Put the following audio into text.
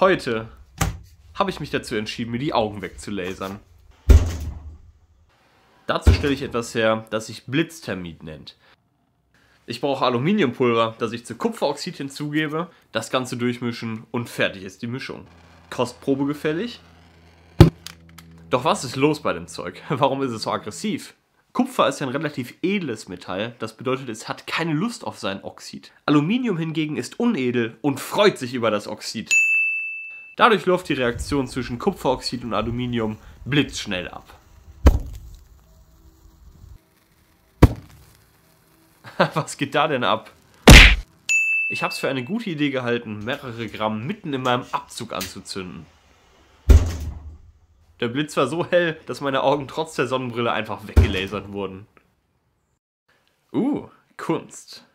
Heute habe ich mich dazu entschieden, mir die Augen wegzulasern. Dazu stelle ich etwas her, das sich Blitzthermit nennt. Ich brauche Aluminiumpulver, das ich zu Kupferoxid hinzugebe, das Ganze durchmischen und fertig ist die Mischung. Kostprobe gefällig? Doch was ist los bei dem Zeug? Warum ist es so aggressiv? Kupfer ist ein relativ edles Metall, das bedeutet, es hat keine Lust auf sein Oxid. Aluminium hingegen ist unedel und freut sich über das Oxid. Dadurch läuft die Reaktion zwischen Kupferoxid und Aluminium blitzschnell ab. Was geht da denn ab? Ich habe es für eine gute Idee gehalten, mehrere Gramm mitten in meinem Abzug anzuzünden. Der Blitz war so hell, dass meine Augen trotz der Sonnenbrille einfach weggelasert wurden. Uh, Kunst.